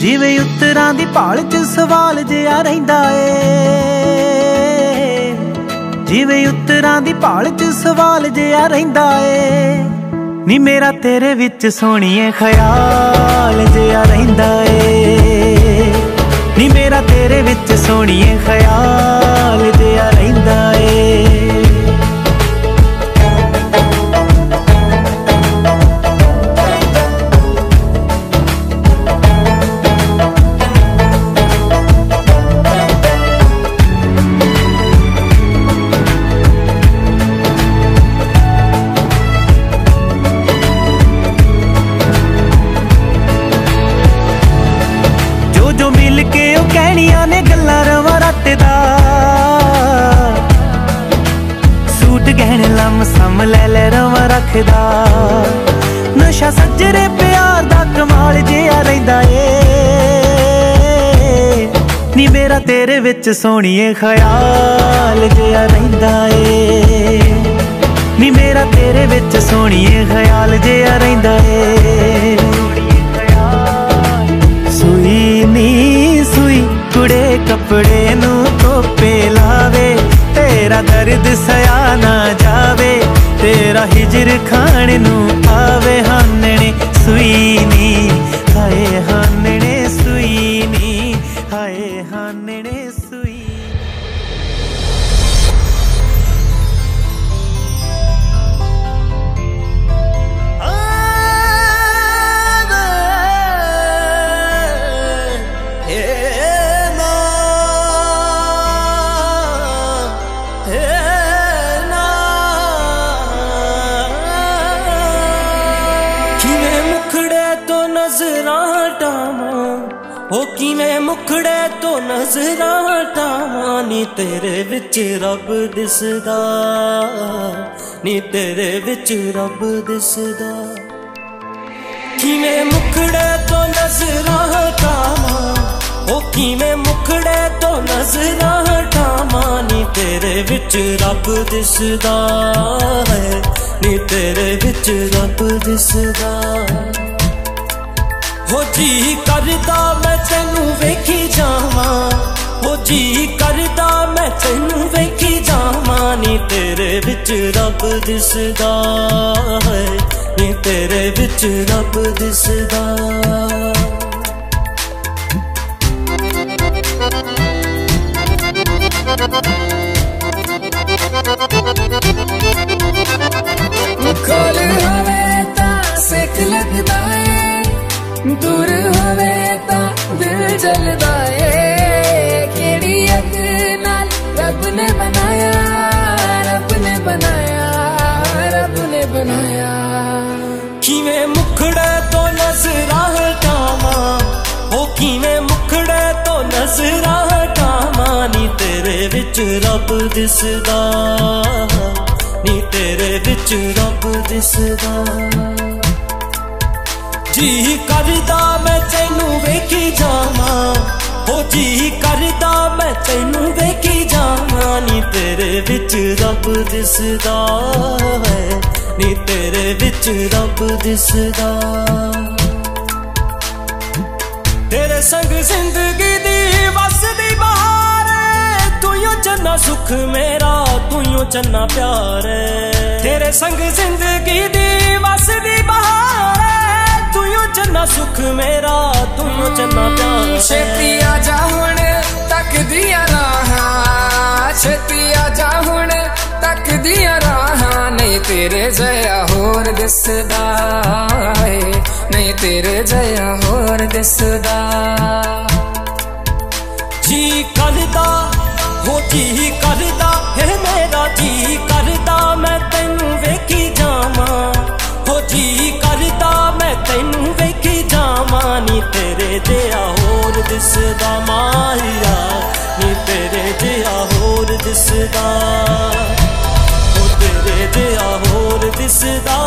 ਜਿਵੇਂ ਉੱਤਰਾਂ ਦੀ ਭਾਲ 'ਚ ਸਵਾਲ ਜਿਆ ਰਹਿੰਦਾ ਏ। ਜਿਵੇਂ ਉੱਤਰਾਂ ਦੀ ਭਾਲ 'ਚ ਸਵਾਲ ਜਿਆ ਰਹਿੰਦਾ ਏ। ਨੀ ਮੇਰਾ ਤੇਰੇ ਵਿੱਚ ਸੋਹਣੀਏ ਖਿਆਲ ਜਿਆ ਰਹਿੰਦਾ ਏ। ਨੀ ਮੇਰਾ ਤੇਰੇ ਵਿੱਚ ਸੋਹਣੀਏ ਖਿਆਲ ਜਿਆ ਰਹਿੰਦਾ ਜੋ ਮਿਲ ਕੇ ਉਹ ਕਹਿਣੀਆਂ ਨੇ ਗੱਲਾਂ ਰਵਾ ਰੱਟਦਾ ਸੂਟ ਗਹਿਣ ਲੰਮ ਸਮ ਲੈ ਲੈ ਰਵਾ ਰੱਖਦਾ। ਨਸ਼ਾ ਸੱਜਰੇ ਪਿਆਰ ਦਾ ਕਮਾਲ ਜਿਹਾ ਰਹਿੰਦਾ ਏ। ਨੀ ਮੇਰਾ ਤੇਰੇ ਵਿੱਚ ਸੋਹਣੀਏ ਖਿਆਲ ਜਿਹਾ ਰਹਿੰਦਾ ਏ। ਨੀ ਮੇਰਾ ਤੇਰੇ ਵਿੱਚ ਸੋਹਣੀਏ ਖਿਆਲ ਜਿਹਾ ਰਹਿੰਦਾ ਏ। ਤੇਰਾ ਖਾਣ ਨੂੰ ਆਵੇ ਹਾਨਣੇ ਸੂਈ ਨੀ ਹਾਏ ਹਾਨਣੇ। ਨਜ਼ਰਾਂ ਟਾਵਾਂ। ਉਹ ਕਿਵੇਂ ਮੁਖੜੇ ਤੋਂ ਨਜ਼ਰਾਂ ਟਾਵਾਂ। ਨੀ ਤੇਰੇ ਵਿੱਚ ਰੱਬ ਦਿਸਦਾ। ਨੀ ਤੇਰੇ ਵਿੱਚ ਰੱਬ ਦਿਸਦਾ। ਕਿਵੇਂ ਮੁਖੜੇ ਤੋਂ ਨਜ਼ਰਾਂ ਟਾਵਾਂ। ਉਹ ਕਿਵੇਂ ਮੁਖੜੇ ਤੋਂ ਨਜ਼ਰਾਂ ਟਾਵਾਂ। ਨੀ ਤੇਰੇ ਵਿੱਚ ਰੱਬ ਦਿਸਦਾ। ਹੈ ਨੀ ਤੇਰੇ ਵਿੱਚ ਰੱਬ ਦਿਸਦਾ। ਹੋ ਜੀ ਕਰਦਾ ਮੈਂ ਤੈਨੂੰ ਵੇਖੀ ਜਾਵਾਂ। ਹੋ ਜੀ ਕਰਦਾ ਮੈਂ ਤੈਨੂੰ ਵੇਖੀ ਜਾਵਾਂ। ਨੀ ਤੇਰੇ ਵਿੱਚ ਰੱਬ ਦਿਸਦਾ ਹੈ। ਨੀ ਤੇਰੇ ਵਿੱਚ ਰੱਬ ਦਿਸਦਾ। ਤਾਂ ਏ। ਕਿਹੜੀ ਅੱਗ ਨਾਲ ਰੱਬ ਨੇ ਬਣਾਇਆ? ਰੱਬ ਨੇ ਬਣਾਇਆ, ਰੱਬ ਨੇ ਬਣਾਇਆ। ਕਿਵੇਂ ਮੁਖੜੇ ਤੋਂ ਨਜ਼ਰਾਂ ਹਟਾਵਾਂ? ਉਹ ਕਿਵੇਂ ਮੁਖੜੇ ਤੋਂ ਨਜ਼ਰਾਂ ਹਟਾਵਾਂ? ਨੀ ਤੇਰੇ ਵਿੱਚ ਰੱਬ ਦਿਸਦਾ। ਨੀ ਤੇਰੇ ਵਿੱਚ ਰੱਬ ਦਿਸਦਾ। ਜੀ ਕਰਦਾ ਮੈਂ ਤੈਨੂੰ ਵੇਖੀ ਜੀ ਕਰਦਾ ਮੈਂ ਤੈਨੂੰ ਵੇਖੀ ਜਾਵਾਂ? ਨੀ ਤੇਰੇ ਵਿੱਚ ਰੱਬ ਦਿਸਦਾ ਹੈ। ਨੀ ਤੇਰੇ ਵਿੱਚ ਰੱਬ ਦਿਸਦਾ। ਤੇਰੇ ਸੰਗ ਜ਼ਿੰਦਗੀ ਦੀ ਵਸਦੀ ਬਹਾਰ ਤੂੰ ਯੋ ਚੰਨਾ ਸੁਖ ਮੇਰਾ, ਤੂੰ ਯੋ ਚੰਨਾ ਪਿਆਰ ਤੇਰੇ ਸੰਗ ਜ਼ਿੰਦਗੀ ਦੀ ਵਸਦੀ ਬਹਾਰ ਸੁਖ ਮੇਰਾ, ਤੂੰ ਯੋ ਚੰਨਾ ਪਿਆਰ ਏ। ਛੇਤੀ ਆ ਜਾ ਹੁਣ ਤੱਕਦੀਆਂ ਰਾਹਾਂ ਛੇਤੀ ਆ ਜਾ ਹੁਣ ਤੱਕਦੀਆਂ ਰਾਹਾਂ। ਨਹੀਂ ਤੇਰੇ ਜਿਹਾ ਹੋਰ ਦਿਸਦਾ ਏ, ਨਹੀਂ ਤੇਰੇ ਜਿਹਾ ਹੋਰ ਦਿਸਦਾ। ਜੀ ਕਰਦਾ, ਹੋ ਜੀ ਕਰਦਾ। ਤੇਰੇ ਜਿਹਾ ਹੋਰ ਦਿਸਦਾ ਮਾਇਆ ਨੀ ਤੇਰੇ ਜਿਹਾ ਹੋਰ ਦਿਸਦਾ। ਹੋ ਤੇਰੇ ਜਿਹਾ ਹੋਰ ਦਿਸਦਾ